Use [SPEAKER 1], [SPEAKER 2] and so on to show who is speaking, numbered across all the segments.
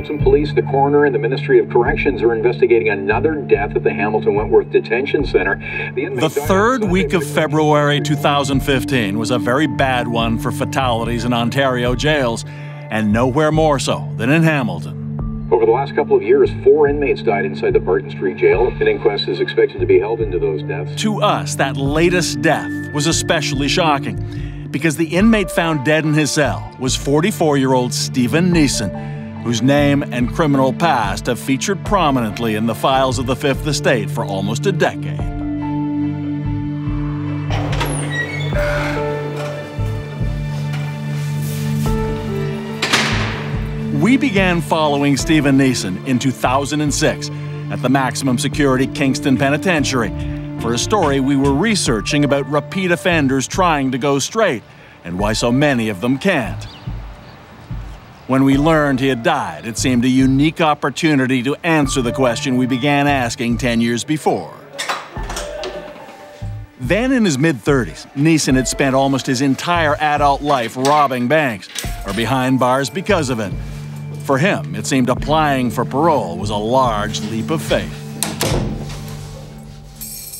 [SPEAKER 1] Hamilton Police, the coroner, and the Ministry of Corrections are investigating another death at the Hamilton Wentworth Detention Center.
[SPEAKER 2] The, the third week of February 2015 was a very bad one for fatalities in Ontario jails, and nowhere more so than in Hamilton.
[SPEAKER 1] Over the last couple of years, four inmates died inside the Barton Street jail. An inquest is expected to be held into those deaths.
[SPEAKER 2] To us, that latest death was especially shocking because the inmate found dead in his cell was 44 year old Stephen Neeson, whose name and criminal past have featured prominently in the files of the Fifth Estate for almost a decade. We began following Stephen Neeson in 2006 at the maximum security Kingston Penitentiary for a story we were researching about repeat offenders trying to go straight and why so many of them can't. When we learned he had died, it seemed a unique opportunity to answer the question we began asking 10 years before. Then in his mid 30s, Neeson had spent almost his entire adult life robbing banks or behind bars because of it. For him, it seemed applying for parole was a large leap of faith.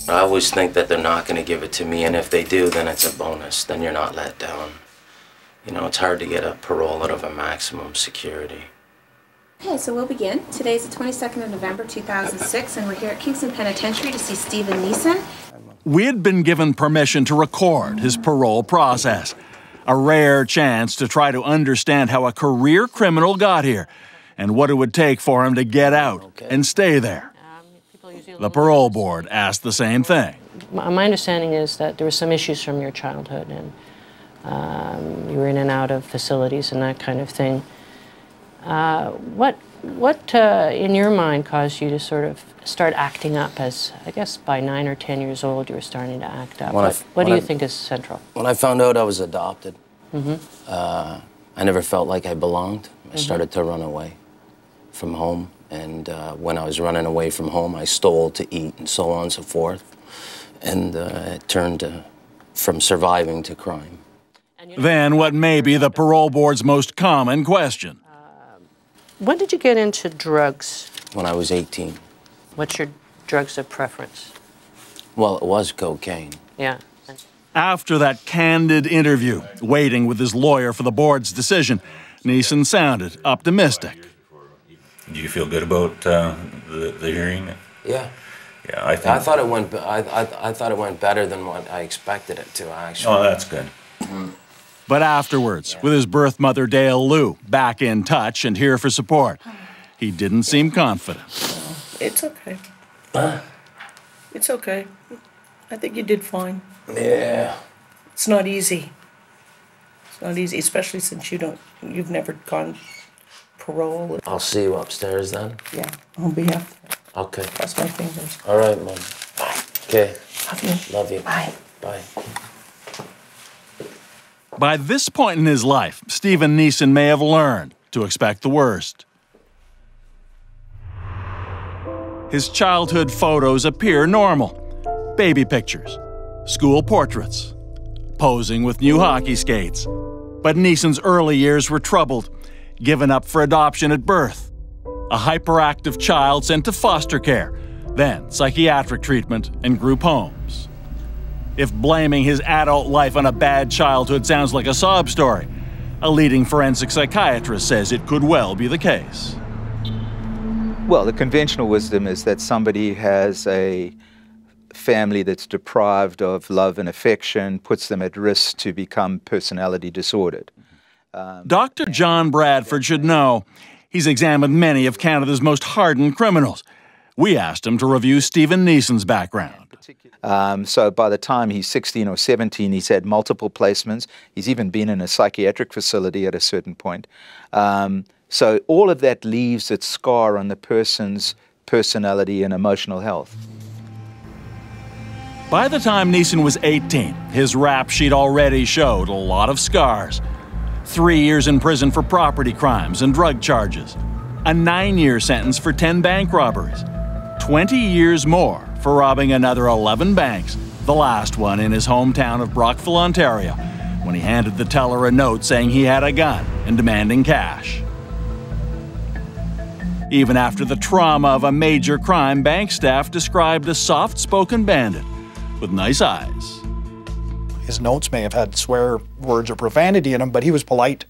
[SPEAKER 3] I always think that they're not going to give it to me, and if they do, then it's a bonus. Then you're not let down. You know, it's hard to get a parole out of a maximum security.
[SPEAKER 4] Okay, so we'll begin. Today is the 22nd of November 2006, and we're here at Kingston Penitentiary to see Stephen Neeson.
[SPEAKER 2] We had been given permission to record his parole process a rare chance to try to understand how a career criminal got here and what it would take for him to get out and stay there. Um, the parole board asked the same thing.
[SPEAKER 5] My understanding is that there were some issues from your childhood, and um, you were in and out of facilities and that kind of thing. Uh, what, what uh, in your mind caused you to sort of start acting up as, I guess, by nine or ten years old, you were starting to act up? When what, what do you I, think is central?
[SPEAKER 3] When I found out I was adopted, mm-hmm. uh, I never felt like I belonged. I mm-hmm. started to run away from home. And uh, when I was running away from home, I stole to eat and so on and so forth. And uh, it turned from surviving to crime.
[SPEAKER 2] Then, what may be the parole board's most common question
[SPEAKER 5] when did you get into drugs?
[SPEAKER 3] When I was 18.
[SPEAKER 5] What's your drugs of preference?
[SPEAKER 3] Well, it was cocaine.
[SPEAKER 5] Yeah.
[SPEAKER 2] After that candid interview, waiting with his lawyer for the board's decision, Neeson sounded optimistic.
[SPEAKER 6] Do you feel good about uh, the, the hearing?
[SPEAKER 3] Yeah.
[SPEAKER 6] Yeah, I think.
[SPEAKER 3] I thought it went. I, I, I thought it went better than what I expected it to. Actually.
[SPEAKER 6] Oh, that's good.
[SPEAKER 2] But afterwards, with his birth mother Dale Lou back in touch and here for support, he didn't seem confident.
[SPEAKER 7] It's okay. It's okay. I think you did fine.
[SPEAKER 3] Yeah.
[SPEAKER 7] It's not easy. It's not easy, especially since you don't. You've never gone parole.
[SPEAKER 3] I'll see you upstairs then.
[SPEAKER 7] Yeah, I'll on behalf.
[SPEAKER 3] Okay.
[SPEAKER 7] Cross my fingers.
[SPEAKER 3] All right, mom.
[SPEAKER 7] Bye.
[SPEAKER 3] Okay.
[SPEAKER 7] Love you.
[SPEAKER 3] Love you.
[SPEAKER 7] Bye.
[SPEAKER 3] Bye.
[SPEAKER 2] By this point in his life, Stephen Neeson may have learned to expect the worst. His childhood photos appear normal baby pictures, school portraits, posing with new hockey skates. But Neeson's early years were troubled, given up for adoption at birth, a hyperactive child sent to foster care, then psychiatric treatment and group homes. If blaming his adult life on a bad childhood sounds like a sob story, a leading forensic psychiatrist says it could well be the case.
[SPEAKER 8] Well, the conventional wisdom is that somebody has a family that's deprived of love and affection, puts them at risk to become personality disordered.
[SPEAKER 2] Um, Dr. John Bradford should know. He's examined many of Canada's most hardened criminals. We asked him to review Stephen Neeson's background.
[SPEAKER 8] Um, so by the time he's 16 or 17, he's had multiple placements. He's even been in a psychiatric facility at a certain point. Um, so all of that leaves its scar on the person's personality and emotional health.
[SPEAKER 2] By the time Neeson was 18, his rap sheet already showed a lot of scars. Three years in prison for property crimes and drug charges, a nine year sentence for 10 bank robberies, 20 years more for robbing another 11 banks, the last one in his hometown of Brockville, Ontario, when he handed the teller a note saying he had a gun and demanding cash. even after the trauma of a major crime bank staff described a soft spoken bandit with nice eyes.
[SPEAKER 9] His notes may have had swear words or profanity in them, but he was polite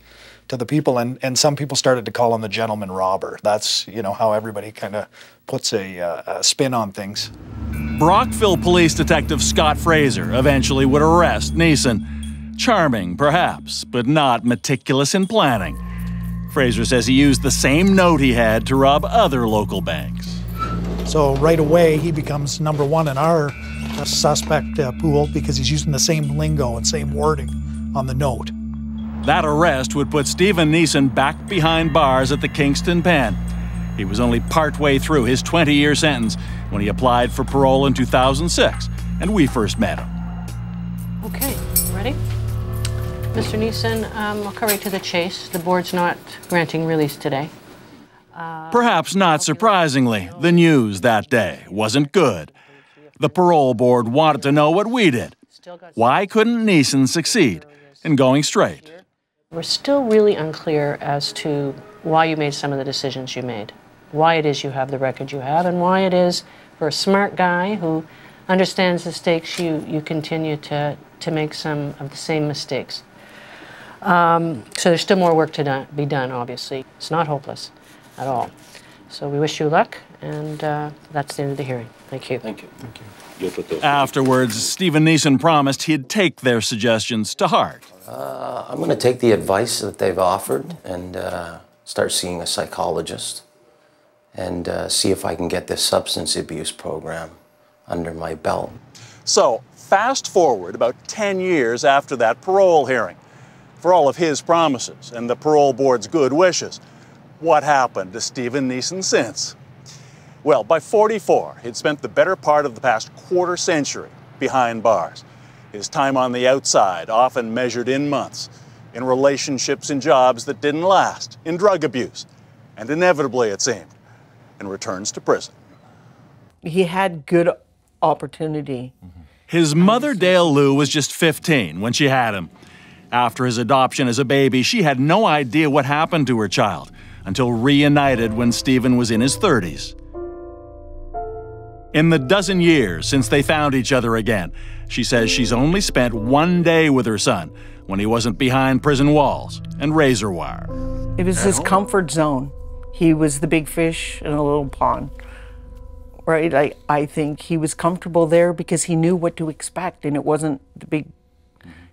[SPEAKER 9] to the people, and, and some people started to call him the gentleman robber. That's you know how everybody kind of puts a, uh, a spin on things.
[SPEAKER 2] Brockville Police Detective Scott Fraser eventually would arrest Neeson. Charming, perhaps, but not meticulous in planning. Fraser says he used the same note he had to rob other local banks.
[SPEAKER 9] So right away, he becomes number one in our suspect uh, pool because he's using the same lingo and same wording on the note.
[SPEAKER 2] That arrest would put Stephen Neeson back behind bars at the Kingston Pen. He was only partway through his 20 year sentence when he applied for parole in 2006, and we first met him.
[SPEAKER 5] Okay, ready? Mr. Neeson, um, I'll cut right to the chase. The board's not granting release today.
[SPEAKER 2] Perhaps not surprisingly, the news that day wasn't good. The parole board wanted to know what we did. Why couldn't Neeson succeed in going straight?
[SPEAKER 5] We're still really unclear as to why you made some of the decisions you made, why it is you have the record you have, and why it is for a smart guy who understands the stakes you, you continue to, to make some of the same mistakes. Um, so there's still more work to do, be done, obviously. It's not hopeless at all. So we wish you luck, and uh, that's the end of the hearing. Thank you.
[SPEAKER 3] Thank you.
[SPEAKER 6] You'll put those.
[SPEAKER 2] Afterwards, Stephen Neeson promised he'd take their suggestions to heart.
[SPEAKER 3] Uh, I'm going to take the advice that they've offered and uh, start seeing a psychologist and uh, see if I can get this substance abuse program under my belt.
[SPEAKER 2] So, fast forward about 10 years after that parole hearing. For all of his promises and the parole board's good wishes, what happened to Stephen Neeson since? Well, by 44, he'd spent the better part of the past quarter century behind bars. His time on the outside, often measured in months, in relationships and jobs that didn't last, in drug abuse, and inevitably, it seemed, in returns to prison.
[SPEAKER 7] He had good opportunity.
[SPEAKER 2] His mother, Dale Lou, was just 15 when she had him. After his adoption as a baby, she had no idea what happened to her child until reunited when Stephen was in his 30s. In the dozen years since they found each other again, she says she's only spent one day with her son when he wasn't behind prison walls and razor wire.
[SPEAKER 7] It was his comfort zone. He was the big fish in a little pond. Right? I, I think he was comfortable there because he knew what to expect and it wasn't the big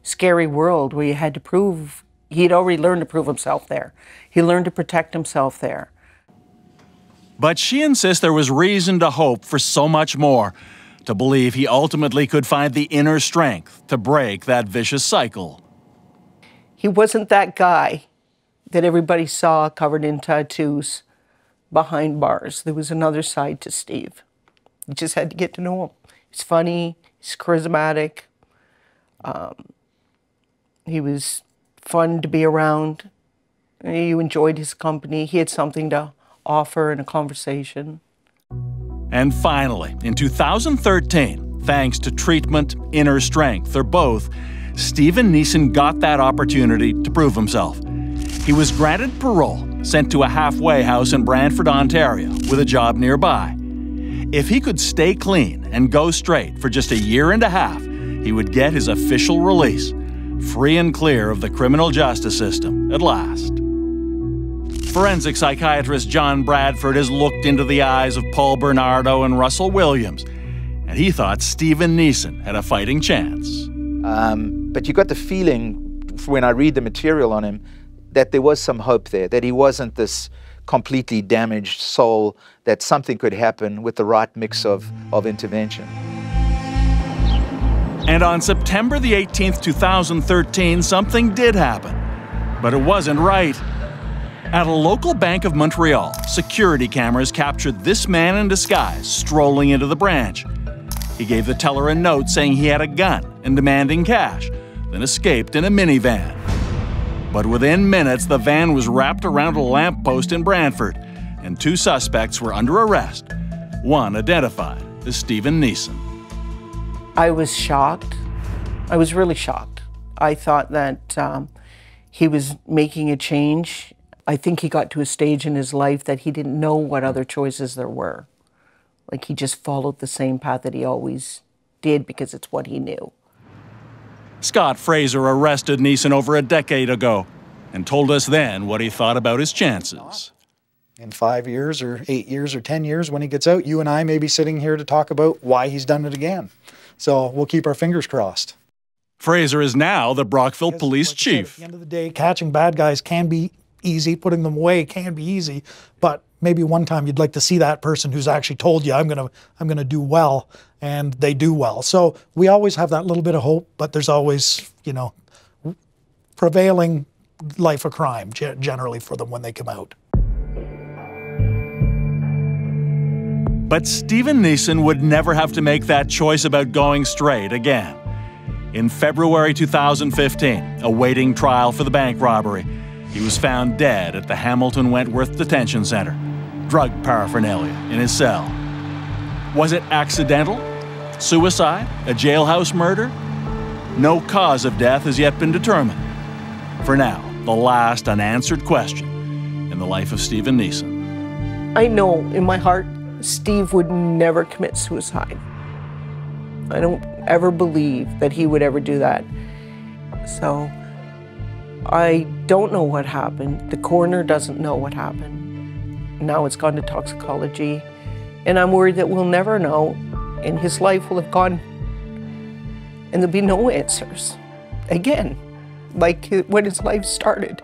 [SPEAKER 7] scary world where you had to prove he'd already learned to prove himself there. He learned to protect himself there.
[SPEAKER 2] But she insists there was reason to hope for so much more, to believe he ultimately could find the inner strength to break that vicious cycle.
[SPEAKER 7] He wasn't that guy that everybody saw covered in tattoos behind bars. There was another side to Steve. You just had to get to know him. He's funny, he's charismatic, um, he was fun to be around. You enjoyed his company. He had something to offer in a conversation.
[SPEAKER 2] And finally, in 2013, thanks to treatment, inner strength, or both, Stephen Neeson got that opportunity to prove himself. He was granted parole, sent to a halfway house in Brantford, Ontario, with a job nearby. If he could stay clean and go straight for just a year and a half, he would get his official release, free and clear of the criminal justice system at last. Forensic psychiatrist John Bradford has looked into the eyes of Paul Bernardo and Russell Williams, and he thought Stephen Neeson had a fighting chance.
[SPEAKER 8] Um, but you got the feeling when I read the material on him that there was some hope there, that he wasn't this completely damaged soul, that something could happen with the right mix of, of intervention.
[SPEAKER 2] And on September the 18th, 2013, something did happen. But it wasn't right. At a local Bank of Montreal, security cameras captured this man in disguise strolling into the branch. He gave the teller a note saying he had a gun and demanding cash, then escaped in a minivan. But within minutes, the van was wrapped around a lamppost in Brantford, and two suspects were under arrest. One identified as Stephen Neeson.
[SPEAKER 7] I was shocked. I was really shocked. I thought that um, he was making a change. I think he got to a stage in his life that he didn't know what other choices there were. Like he just followed the same path that he always did because it's what he knew.
[SPEAKER 2] Scott Fraser arrested Neeson over a decade ago and told us then what he thought about his chances.
[SPEAKER 9] In five years or eight years or 10 years when he gets out, you and I may be sitting here to talk about why he's done it again. So we'll keep our fingers crossed.
[SPEAKER 2] Fraser is now the Brockville
[SPEAKER 9] Because,
[SPEAKER 2] police
[SPEAKER 9] like I said,
[SPEAKER 2] chief.
[SPEAKER 9] at the end of the day, catching bad guys can be easy, putting them away can be easy, but maybe one time you'd like to see that person who's actually told you I'm to I'm to do well and they do well. So we always have that little bit of hope, but there's always, you know, prevailing life of crime ge- generally for them when they come out.
[SPEAKER 2] But Stephen Neeson would never have to make that choice about going straight again. In February 2015, awaiting trial for the bank robbery, he was found dead at the Hamilton Wentworth Detention Center, drug paraphernalia in his cell. Was it accidental? Suicide? A jailhouse murder? No cause of death has yet been determined. For now, the last unanswered question in the life of Stephen Neeson.
[SPEAKER 7] I know in my heart Steve would never commit suicide. I don't ever believe that he would ever do that. So I don't know what happened. The coroner doesn't know what happened. Now it's gone to toxicology. And I'm worried that we'll never know. And his life will have gone. And there'll be no answers. Again, like when his life started.